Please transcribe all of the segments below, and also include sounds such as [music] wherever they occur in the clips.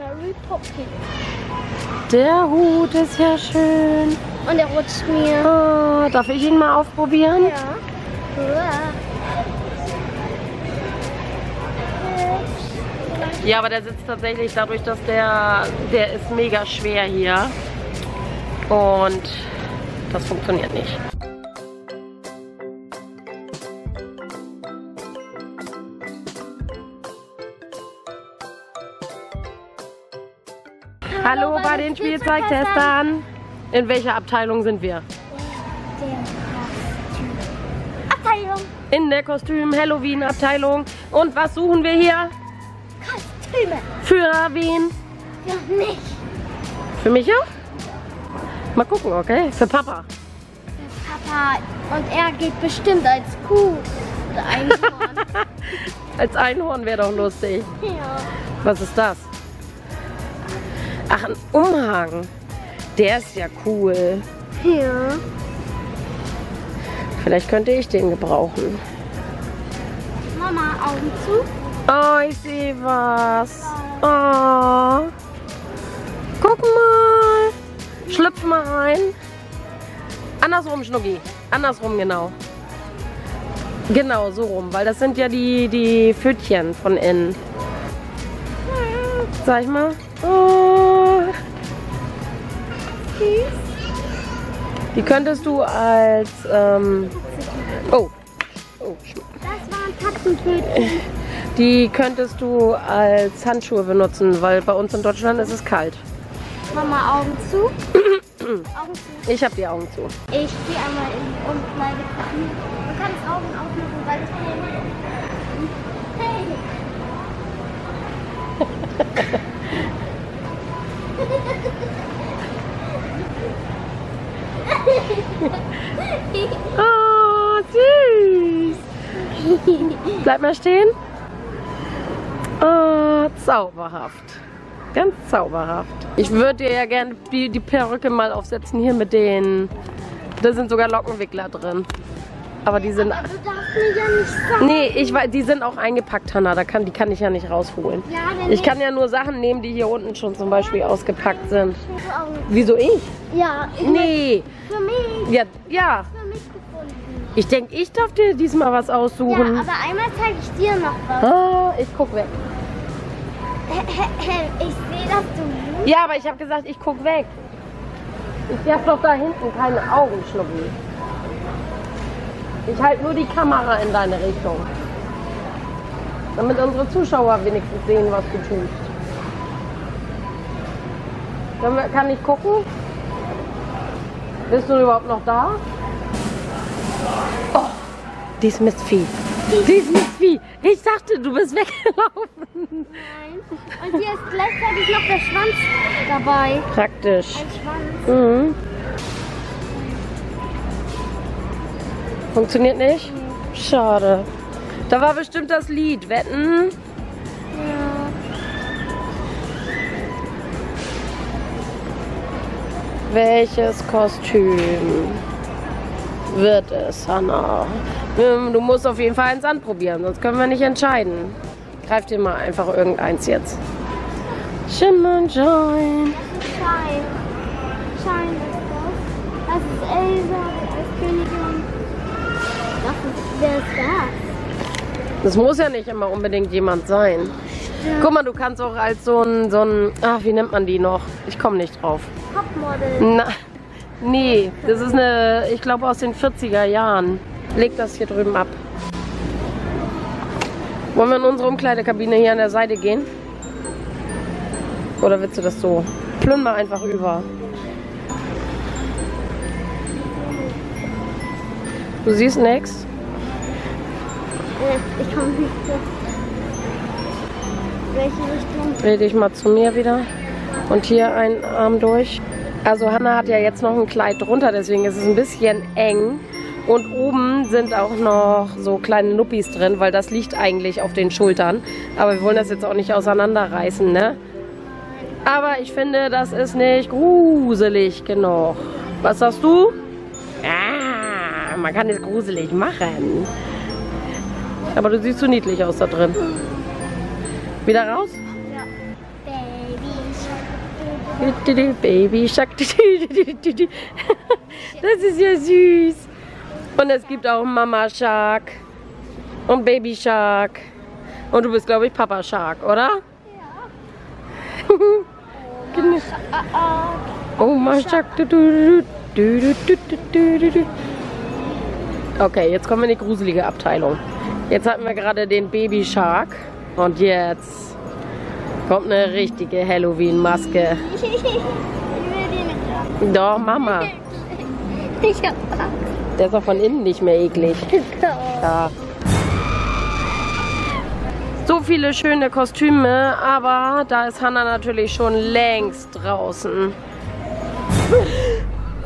Mary Poppins. Der Hut ist ja schön. Und er rutscht mir. Oh, darf ich ihn mal aufprobieren? Ja. Ja, aber der sitzt tatsächlich dadurch, dass der, der ist mega schwer hier. Und das funktioniert nicht. Hallo bei den Spielzeugtestern. In welcher Abteilung sind wir? Abteilung. In der Kostüm-Halloween-Abteilung. Und was suchen wir hier? Kostüme. Für wen? Ja, nicht. Für mich auch? Mal gucken, okay? Für Papa. Papa. Und er geht bestimmt als Kuh. Oder Einhorn. [laughs] Als Einhorn wäre doch lustig. ja. Was ist das? Ach, ein Umhang. Der ist ja cool. Ja. Vielleicht könnte ich den gebrauchen. Mama, Augen zu. Oh, ich sehe was. Oh. Guck mal. Schlüpf mal rein. Andersrum, Schnucki. Andersrum, genau. Genau, so rum. Weil das sind ja die, die Pfötchen von innen. Sag ich mal. Oh. Die könntest du als... Ähm, oh. Oh. Das waren Katzenpfötchen. Die könntest du als Handschuhe benutzen, weil bei uns in Deutschland ist es kalt. Mama, Augen zu. Augen zu. Ich habe die Augen zu. Ich gehe einmal in die Umkleidekabine. Du kannst Augen aufmachen, weil ich kann Hey! Oh, süß. Bleib mal stehen. Oh, zauberhaft. Ganz zauberhaft. Ich würde dir ja gerne die, die Perücke mal aufsetzen hier mit den... Da sind sogar Lockenwickler drin. Aber die sind... Aber du darfst mir ja nicht sagen. Nee, ich weiß, die sind auch eingepackt, Hanna. Da kann, die kann ich ja nicht rausholen. Ja, Ich kann ja nur Sachen nehmen, die hier unten schon zum Beispiel ausgepackt sind. Wieso ich? Ja, ich Nee. Für mich. Ja, ja. Ich denke, ich darf dir diesmal was Ja, aussuchen. aber einmal zeige ich dir noch was. ah, ich guck weg. [laughs] Ich sehe, dass du. Ja, aber ich habe gesagt, ich guck weg. Ich darf doch da hinten keine Augen schnuppen. Ich halte nur die Kamera in deine Richtung. Damit unsere Zuschauer wenigstens sehen, was du tust. Kann ich gucken? Bist du überhaupt noch da? Die ist Mistvieh. Die ist Mistvieh. Ich dachte, du bist weggelaufen. Nein. Und hier ist gleichzeitig noch der Schwanz dabei. Praktisch. Ein Schwanz. Mhm. Funktioniert nicht? Schade. Da war bestimmt das Lied. Wetten? Ja. Welches Kostüm wird es, Hannah? Ähm, Du musst auf jeden Fall eins anprobieren, sonst können wir nicht entscheiden. Greif dir mal einfach irgendeins jetzt. Shimmer and Shine. Schein. Schein ist das. Das ist Elsa als Königin. Das ist, wer ist das? Das muss ja nicht immer unbedingt jemand sein. Guck mal, du kannst auch als so ein, so ein, ach, wie nennt man die noch? Ich komme nicht drauf. Topmodel. Na, nee, das ist eine, ich glaube aus den 40er Jahren. Leg das hier drüben ab. Wollen wir in unsere Umkleidekabine hier an der Seite gehen? Oder willst du das so? Plümmer einfach über. Du siehst nichts? Äh, Ich komme nicht. Welche Richtung? Dreh dich mal zu mir wieder. Und hier einen Arm durch. Also Hanna hat ja jetzt noch ein Kleid drunter, deswegen ist es ein bisschen eng. Und oben sind auch noch so kleine Nuppis drin, weil das liegt eigentlich auf den Schultern. Aber wir wollen das jetzt auch nicht auseinanderreißen, ne? Aber ich finde, das ist nicht gruselig genug. Was sagst du? Ah, man kann es gruselig machen. Aber du siehst so niedlich aus da drin. Wieder raus? Baby Shark. Das ist ja süß. Und es gibt auch Mama Shark und Baby Shark. Und du bist, glaube ich, Papa Shark, oder? Ja. Oh, genau. Oma Shark. Okay, jetzt kommen wir in die gruselige Abteilung. Jetzt hatten wir gerade den Baby Shark. Und jetzt kommt eine richtige Halloween-Maske. Ich will die nicht Doch, Mama. haben. Ich hab Angst. Der ist auch von innen nicht mehr eklig. Ja. So viele schöne Kostüme, aber da ist Hannah natürlich schon längst draußen.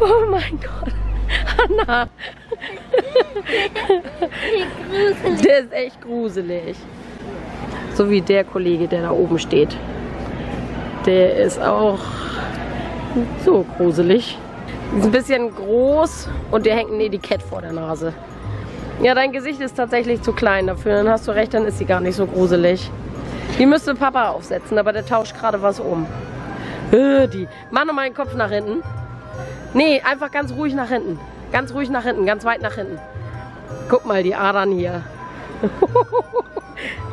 Oh mein Gott. Gruselig. Der ist echt gruselig. So wie der Kollege, der da oben steht. Der ist auch so gruselig. Ist ein bisschen groß und der hängt ein Etikett vor der Nase. Ja, dein Gesicht ist tatsächlich zu klein dafür. Dann hast du recht, dann ist sie gar nicht so gruselig. Die müsste Papa aufsetzen, aber der tauscht gerade was um. Äh, die. Mach nochmal den Kopf nach hinten. Nee, einfach ganz ruhig nach hinten. Ganz ruhig nach hinten, ganz weit nach hinten. Guck mal, die Adern hier. [laughs]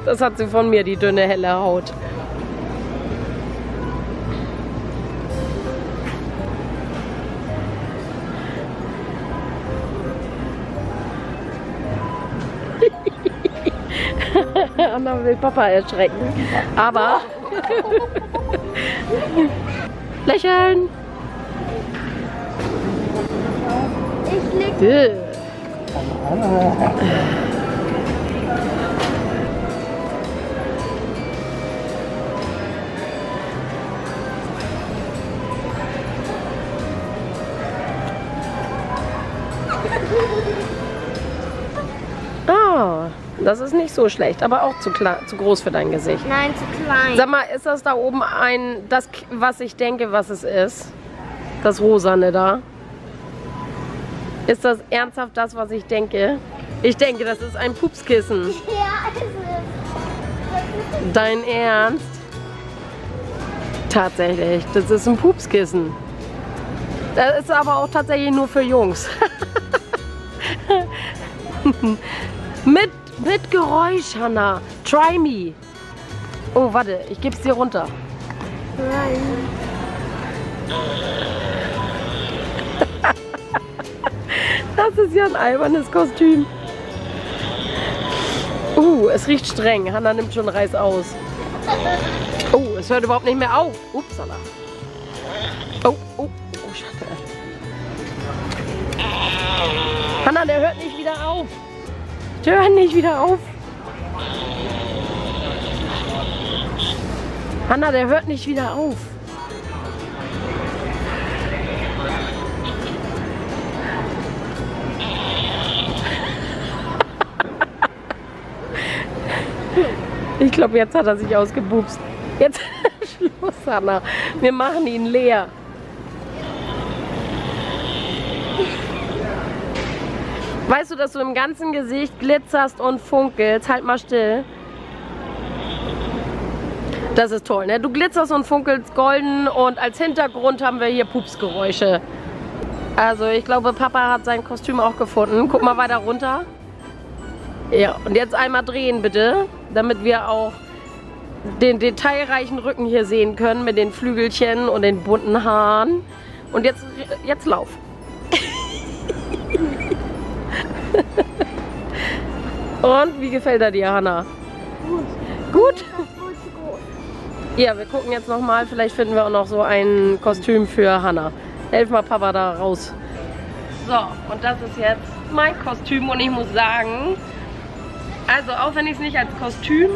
Das hat sie von mir, die dünne, helle Haut. [laughs] Anna will Papa erschrecken. Aber. [laughs] Lächeln! Ich leg das ist nicht so schlecht, aber auch zu, zu groß für dein Gesicht. Nein, zu klein. Sag mal, ist das da oben ein, das, was ich denke, was es ist? Das Rosane da? Ist das ernsthaft das, was ich denke? Ich denke, das ist ein Pupskissen. [laughs] Ja, es ist. Dein Ernst? Tatsächlich, das ist ein Pupskissen. Das ist aber auch tatsächlich nur für Jungs. [laughs] mit, mit Geräusch, Hannah. Try me. Oh, warte, ich geb's dir runter. Nein. [laughs] Das ist ja ein albernes Kostüm. Uh, es riecht streng. Hannah nimmt schon Reis aus. Oh, es hört überhaupt nicht mehr auf. Upsala. Oh, oh, oh, Scheiße. Hannah, der hört nicht wieder auf. Hört nicht wieder auf. Hannah, der hört nicht wieder auf. [laughs] Ich glaube, jetzt hat er sich ausgebubst. Jetzt [laughs] Schluss, Hannah. Wir machen ihn leer. Weißt du, dass du im ganzen Gesicht glitzerst und funkelst? Halt mal still. Das ist toll, ne? Du glitzerst und funkelst golden und als Hintergrund haben wir hier Pupsgeräusche. Also ich glaube, Papa hat sein Kostüm auch gefunden. Guck mal weiter runter. Ja, und jetzt einmal drehen bitte, damit wir auch den detailreichen Rücken hier sehen können mit den Flügelchen und den bunten Haaren. Und jetzt, jetzt lauf. [laughs] und wie gefällt er dir, Hanna? Gut. Gut? Ja, wir gucken jetzt nochmal. Vielleicht finden wir auch noch so ein Kostüm für Hanna. Helf mal Papa da raus. So, und das ist jetzt mein Kostüm und ich muss sagen, also auch wenn ich es nicht als Kostüm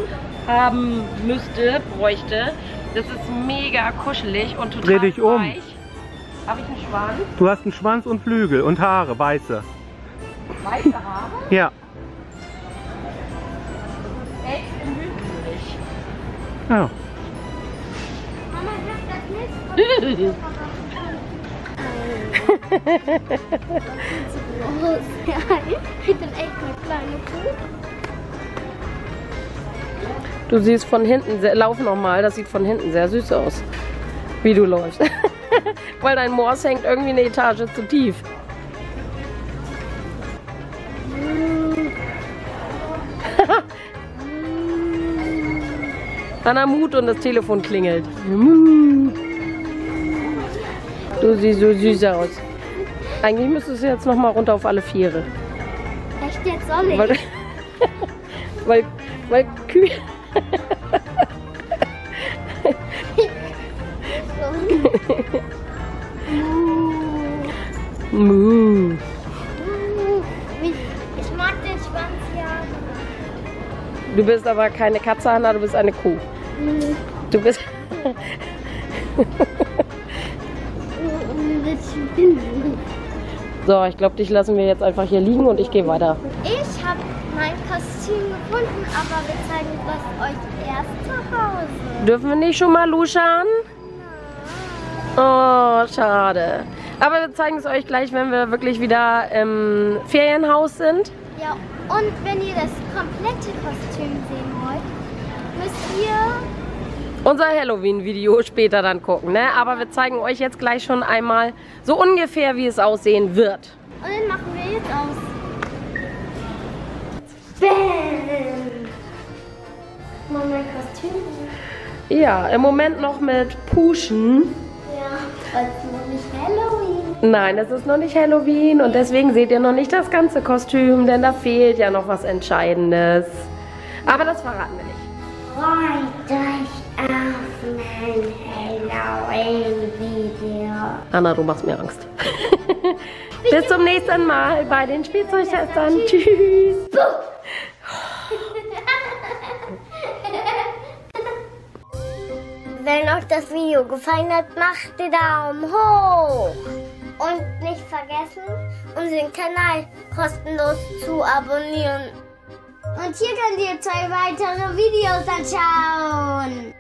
haben müsste, bräuchte, das ist mega kuschelig und total Dreh dich um. weich. Habe ich einen Schwanz? Du hast einen Schwanz und Flügel und Haare, weiße. Weiße Haare? Ja. Echt gemütlich. ja. Mama, das nicht. groß. Ja, ich bin echt eine kleine Kuh. Du siehst von hinten, sehr, lauf noch mal, das sieht von hinten sehr süß aus. wie du läufst. [laughs] Weil dein Moors hängt irgendwie eine Etage zu tief. [laughs] Anna Mut und das Telefon klingelt. Du siehst so süß aus. Eigentlich müsstest du jetzt noch mal runter auf alle Viere. Echt jetzt soll ich? Weil, [laughs] weil, weil Kühe... [laughs] Muh. Du bist aber keine Katze, Hanna, du bist eine Kuh. Du bist... So, ich glaube, dich lassen wir jetzt einfach hier liegen und ich gehe weiter. Ich habe mein Kostüm gefunden, aber wir zeigen das euch erst zu Hause. Dürfen wir nicht schon mal luschern? Oh, schade. Aber wir zeigen es euch gleich, wenn wir wirklich wieder im Ferienhaus sind. Ja, und wenn ihr das komplette Kostüm sehen wollt, müsst ihr Unser Halloween-Video später dann gucken, ne? Aber wir zeigen euch jetzt gleich schon einmal so ungefähr, wie es aussehen wird. Und den machen wir jetzt aus. Bam! Mal mein Kostüm. Ja, im Moment noch mit Puschen. Nein, es ist noch nicht Halloween und deswegen seht ihr noch nicht das ganze Kostüm, denn da fehlt ja noch was Entscheidendes. Aber das verraten wir nicht. Freut euch auf mein Halloween-Video. Anna, du machst mir Angst. [laughs] Bis zum nächsten Mal bei den Spielzeugschwestern. Tschüss. Euch das Video gefallen hat, macht den Daumen hoch. Und nicht vergessen, unseren Kanal kostenlos zu abonnieren. Und hier könnt ihr zwei weitere Videos anschauen.